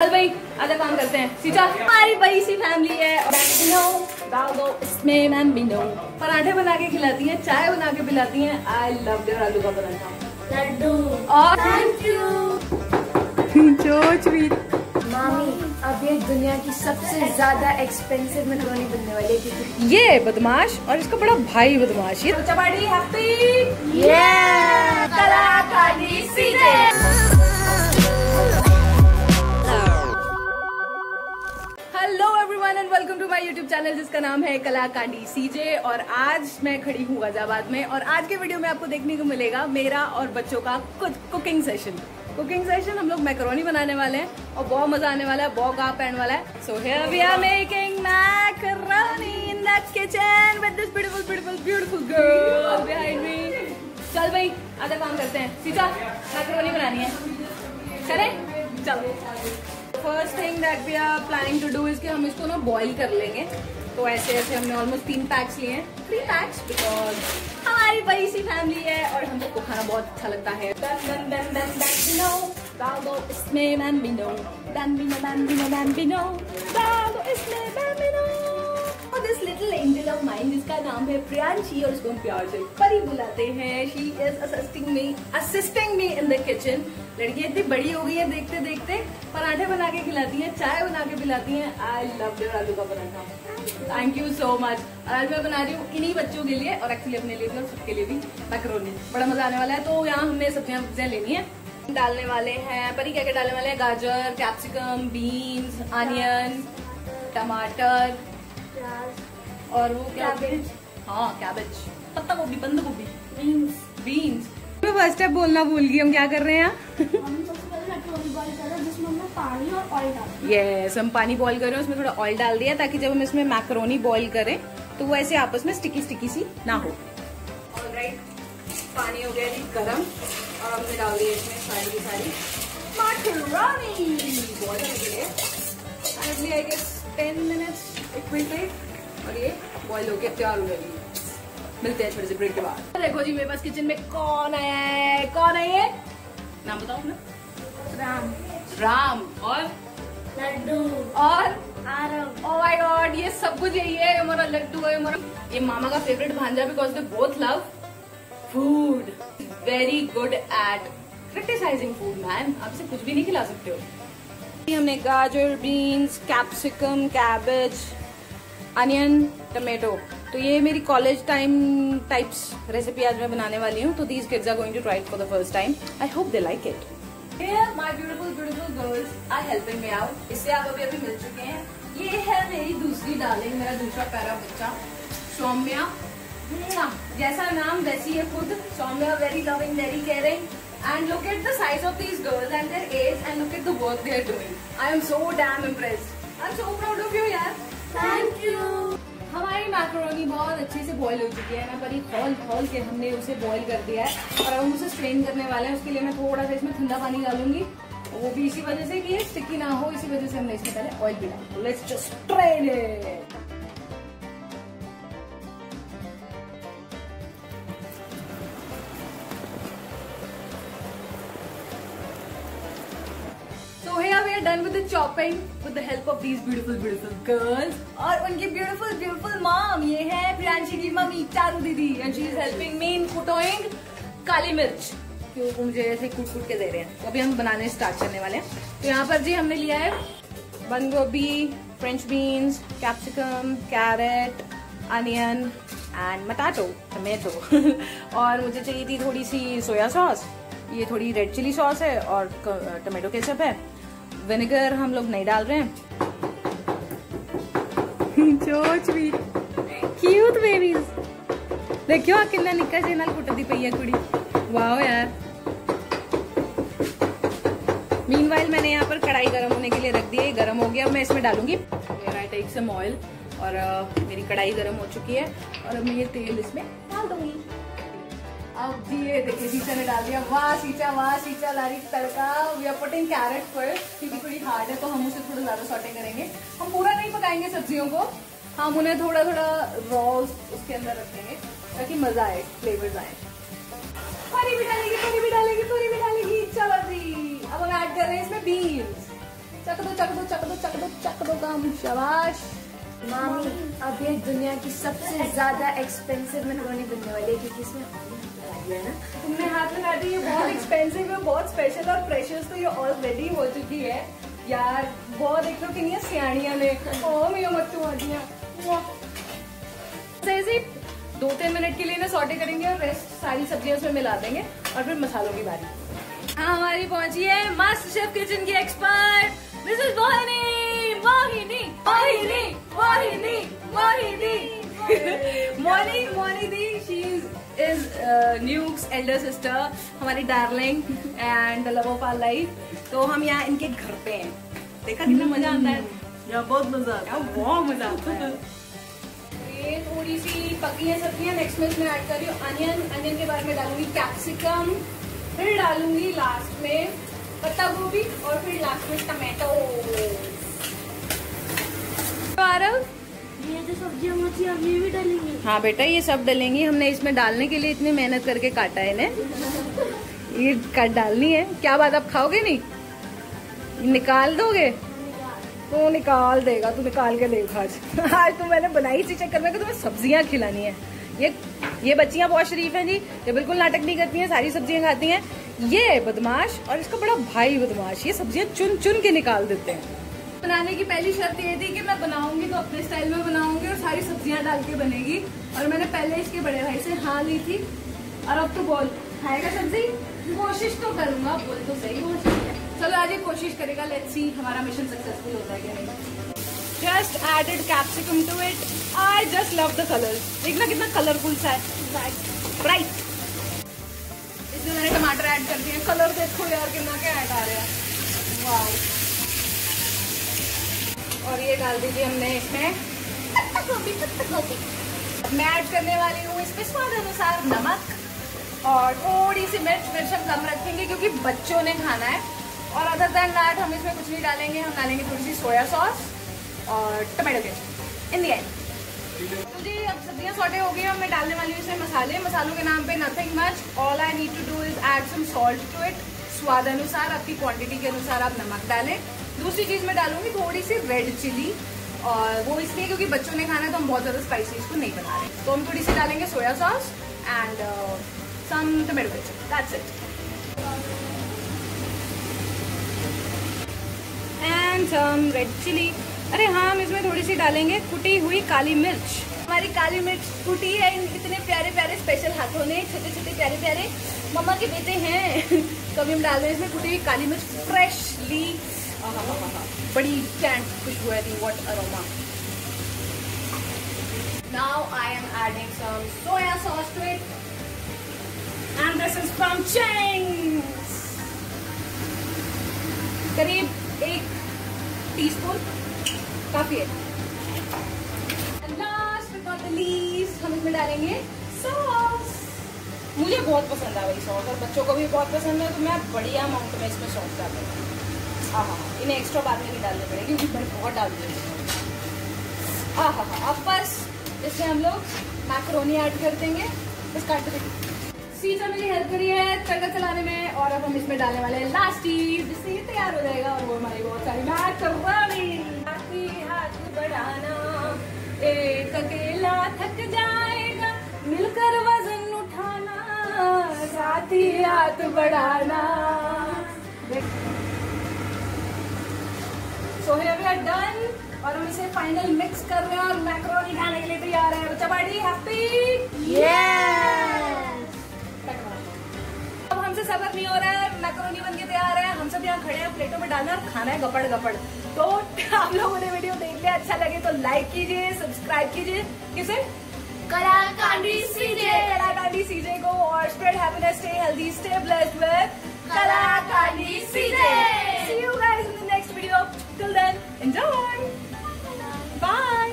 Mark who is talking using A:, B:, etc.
A: चल भाई आधा काम करते हैं। सीचा हमारी बड़ी सी फैमिली है इसमें बैम्बिनो पराठे बना के खिलाती हैं चाय बना के पिलाती हैं। आई लव देयर आलू का पराठा।
B: लड्डू।
A: और
B: थैंक यू मामी अब ये दुनिया की सबसे ज़्यादा एक्सपेंसिव मैक्रोनी बनने वाली है क्योंकि
A: ये बदमाश और इसका बड़ा भाई बदमाश ये चपाटी हैप्पी
B: ये कलाकारी सीधे।
A: Welcome to my YouTube channel जिसका नाम है कला कांडी सीजे और आज मैं खड़ी हूँ गाजियाबाद में, और आज के वीडियो में आपको देखने को मिलेगा मेरा और बच्चों का कुछ कुकिंग सेशन कुकिंग सेशन हम लोग मैकरोनी बनाने वाले हैं, और बहुत मज़ा आने वाला है, बहुत गा पैन वाला है। So here we are making macaroni in the kitchen with this beautiful beautiful beautiful girl behind me चल भाई, आधा काम करते हैं। सीधा मैकरोनी बनानी है। करें? चलो। First thing that we are planning to do is कि हम इसको ना बॉईल कर लेंगे। तो ऐसे ऐसे हमने ऑलमोस्ट तीन पैक्स लिए हैं। थ्री पैक्स बिकॉज़ हमारी बड़ी सी फैमिली है और हम सबको खाना बहुत अच्छा लगता है। इसमें इसमें this little angel of mind जिसका नाम है प्रियांशी, और उसको हम प्यार से परी बुलाते हैं। She is assisting me assisting me in the kitchen लड़की इतनी बड़ी हो गई है देखते देखते, पराठे बना के खिलाती हैं, चाय बना के पिलाती हैं। आई लव देयर आलू का paratha. Thank you so much और आज मैं बना रही हूँ इन्हीं बच्चों के लिए, और एक्चुअली अपने लिए भी, और सबके लिए भी मैकरोनी बड़ा मज़ा आने वाला है तो यहाँ हमने सब्ज़ियाँ सब्ज़ियाँ लेनी है। डालने वाले हैं परी क्या क्या डालने वाले हैं? गाजर कैप्सिकम बीन्स अनियन टमाटर। और वो क्या
B: Cabbage.
A: हाँ? कैबेज पत्ता गोभी बंद गोभी.
B: बीन्स
A: बीन्स मैं फ़र्स्ट स्टेप बोलना भूल गई हम क्या कर रहे हैं
B: हैं
A: यस हम पानी बॉईल कर रहे हैं उसमें थोड़ा ऑयल डाल दिया ताकि जब हम इसमें मैक्रोनी बॉईल करें तो वो ऐसे आपस में स्टिकी स्टिकी सी ना हो। ऑलराइट पानी हो गया गरम। और हमने डाल दिया इसमें सारी की सारी। मैक्रोनी बॉईल होने के लिए 10 मिनट्स इट विल टेक और ये बॉईल होके तैयार हो जाएगी मिलते हैं छोटे से ब्रेक के बाद। देखो जी मेरे पास किचन में कौन आया है? कौन है ये? नाम बताओ अपना।
B: राम।
A: राम। और?
B: लड्डू।
A: और?
B: आरव।
A: ओ माय गॉड ये सब कुछ यही है हमारा लड्डू है हमारा ये मामा का फेवरेट भांजा because they both love food very good at criticising food man आपसे कुछ भी नहीं खिला सकते हो। हमने गाजर beans capsicum cabbage onion tomato तो ये मेरी कॉलेज टाइम टाइप्स रेसिपी आज मैं बनाने वाली हूँ तो these kids are going to try for the first time I hope they like it Here, my beautiful, beautiful girls are helping me out. इससे आप अभी अभी मिल चुके हैं। ये है मेरी दूसरी डार्लिंग मेरा दूसरा प्यारा बच्चा सौम्या। जैसा नाम वैसी है खुद। Saumya very loving very caring look at the size of these girls and their age and look at the work they are doing I am so damn impressed I am so proud of you यार
B: thank you
A: हमारी macaroni बहुत अच्छे से boil हो चुकी है। ना ये खोल खोल के हमने उसे बॉईल कर दिया है। और अब हम उसे स्ट्रेन करने वाले हैं। उसके लिए मैं थोड़ा सा इसमें ठंडा पानी डालूँगी। वो भी इसी वजह से कि ये स्टिकी ना हो, इसी वजह से हमने इसमें पहले ऑयल भी डाला let's just strain it are done with the chopping with the help of these beautiful beautiful girls. और उनकी beautiful beautiful mom, ये है प्रियांशी की मम्मी चारू दीदी, and she is helping me in कुटोइंग काली मिर्च। क्यों मुझे ऐसे कूट कूट के दे रहे हैं? तो अभी हम बनाने स्टार्ट करने वाले हैं। तो यहाँ पर जी हमने लिया है बंद गोभी french beans capsicum carrot onion and मटाटो tomato और मुझे चाहिए थी थोड़ी सी सोया सॉस ये थोड़ी रेड चिली सॉस है और टमाटो केचप है। विनेगर हम लोग नहीं डाल रहे हैं। क्यूट बेबीज देखियो कितना निक्का से नाल कुटदी पई है कुड़ी। वाओ यार। मीनवाइल मैंने यहाँ पर कढ़ाई गर्म होने के लिए रख दी है। गर्म हो गया। अब मैं इसमें डालूँगी। मेरा टेक सम ऑयल और मेरी कढ़ाई गर्म हो चुकी है। और अब मैं ये तेल इसमें डाल दूँगी। अब ये देखिए सीचा ने डाल दिया। वाह सीचा वाह सीचा लारी तड़का। We are putting carrot first क्योंकि थोड़ी हार्ड है तो हम उसे थोड़ा ज़्यादा सॉटे करेंगे। हम पूरा नहीं पकाएँगे सब्जियों को। हम उन्हें थोड़ा थोड़ा रॉ उसके अंदर रखेंगे ताकि मज़ा आए फ्लेवर्स आए। परी भी डालेगी, परी भी डालेगी, परी भी डालेगी। चलो जी, अब हम ऐड कर रहे हैं इसमें बीन्स चक दो चक दो चक दो चक दो चक दो काम शाबाश।
B: मामी अब ये दुनिया की सबसे ज़्यादा एक्सपेंसिव मैक्रोनी बनने वाली है क्योंकि इसमें
A: तुमने हाथ लगा दी ये बहुत एक्सपेंसिव है बहुत स्पेशल और प्रेशियस तो ये ऑलरेडी हो चुकी है। यार बहुत देख लो कितनी सियाणिया ने। ओ मेरा मत्तू आ दिया। ऐसे दो तीन मिनट के लिए ना सॉटे करेंगे और रेस्ट सारी सब्ज़ियाँ उसमें मिला देंगे और फिर मसालों की बारी। हाँ हमारी पहुँची है मास्टर शेफ किचन की expert Mrs Mohini Mohini Mohini Mohini Mohini Moni Moni the she is न्यूक्स एल्डर सिस्टर हमारी darling and the love of our life तो हम यहाँ इनके घर पे हैं। देखा कितना मज़ा आता है?
C: यहाँ बहुत मज़ा आता
A: यार बहुत मज़ा आता है। ये थोड़ी सी पकी है सब्ज़ियाँ। नेक्स्ट में इसमें ऐड कर रही हूँ। अनियन अनियन के बाद में डालूँगी। कैप्सिकम फिर डालूँगी लास्ट में पत्ता गोभी और फिर लास्ट में टमाटो आरव
C: है ये जो सब्ज़ियाँ होती ये भी डालेंगे।
A: हाँ बेटा ये सब डालेंगी। हमने इसमें डालने के लिए इतनी मेहनत करके काटा है इन्हें ये काट डालनी है। क्या बात आप खाओगे नहीं? निकाल दोगे? तो निकाल देगा तू निकाल के देख आज। आज तो मैंने बनाई इसी चक्कर में तुम्हें सब्ज़ियाँ खिलानी है। ये ये बच्चियाँ बहुत शरीफ हैं जी। ये बिल्कुल नाटक नहीं करती हैं सारी सब्ज़ियाँ खाती हैं। ये बदमाश और इसका बड़ा भाई बदमाश ये सब्ज़ियाँ चुन चुन के निकाल देते हैं। बनाने की पहली शर्त ये थी कि मैं बनाऊँगी तो अपने स्टाइल में बनाऊँगी और सारी सब्ज़ियाँ डाल के बनेगी। और मैंने पहले इसके बड़े भाई से हाँ ली थी। और अब तो बोल, खाएगा सब्ज़ी? कोशिश तो करूँगा, बोल तो सही है। चलो आज ये कोशिश करेगा लेट्स सी हमारा मिशन सक्सेसफुल होता है कि नहीं। Just added capsicum to it I just love the colour देखना कितना कलरफुल सा है। ब्राइट इसमें मैंने टमाटर ऐड कर दिए। कलर देखो यार, कितना क्या ऐड आ रहा है। और ये डाल दीजिए हमने इसमें। पत्ता गोभी पत्ता गोभी मैं ऐड करने वाली हूँ इसमें स्वाद अनुसार नमक और थोड़ी सी मिर्च। मिर्च हम कम रखेंगे क्योंकि बच्चों ने खाना है। और अदर देन दैट हम इसमें कुछ नहीं डालेंगे। हम डालेंगे थोड़ी सी सोया सॉस और tomato ketchup. In the end तो जी अब सब्ज़ियाँ सॉटे हो गई हैं, मैं डालने वाली हूँ इसमें मसाले। मसालों के नाम पे nothing much all I need to do is add some salt to it स्वाद अनुसार आपकी क्वांटिटी के अनुसार आप नमक डालें। दूसरी चीज़ मैं डालूँगी थोड़ी सी रेड चिली और वो इसलिए क्योंकि बच्चों ने खाना है तो हम बहुत ज़्यादा स्पाइसी इसको नहीं बना रहे तो हम थोड़ी सी डालेंगे soya sauce and some tomato ketchup that's it and some red chilli अरे हाँ हम इसमें थोड़ी सी डालेंगे कुटी हुई काली मिर्च। हमारी काली मिर्च कुटी है इतने प्यारे प्यारे स्पेशल हाथों ने, छोटे छोटे प्यारे प्यारे। मम्मा के बेटे हैं। तो अभी हम डाल रहे हैं इसमें कुटी हुई काली मिर्च फ्रेशली बड़ी कैंट खुशबू है थी what aroma now I am adding some soya sauce to it and this is from Ching's करीब एक टीस्पून काफ़ी है. लास्ट बट लीस्ट हम इसमें डालेंगे सॉस मुझे बहुत पसंद है भाई सॉस और बच्चों को भी बहुत पसंद है तो मैं बढ़िया अमाउंट में इसमें सॉस डाल दूँगी हाँ हाँ इन्हें एक्स्ट्रा बाद में भी डालने पड़ेंगे, क्योंकि मैं बहुत डाल दूँगी हाँ। हाँ हाँ अब बस, इसमें हम लोग मैक्रोनी ऐड कर देंगे। बस काट देंगे सीजा मेरी हेल्प करी है तड़का चलाने में, और अब हम इसमें डालने वाले हैं लास्ट चीज़। जिससे ये तैयार हो जाएगा, और वो हमारी बहुत सारी मैक्रोनी बाकी हाथ बढ़ाना, एक अकेला थक जाएगा, मिलकर वज़न उठाना, साथ ही हाथ बढ़ाना। So here we are done और हम इसे फाइनल मिक्स कर रहे हैं और मैक्रोनी खाने के लिए तैयार है। चपाटी हैप्पी ये अब हमसे सबक नहीं हो रहा है मैक्रोनी बन के तैयार है। हम सब यहाँ खड़े हैं प्लेटों में डालना और खाना है गपड़ गपड़। तो आप लोगों ने वीडियो देख लिया अच्छा लगे तो लाइक कीजिए सब्सक्राइब कीजिए। किसे?
B: कलाकांडी सीजे
A: कलाकांडी सीजे को और spread happiness stay healthy stay blessed with Kalakandi CJ see you guys Till then, enjoy! Bye!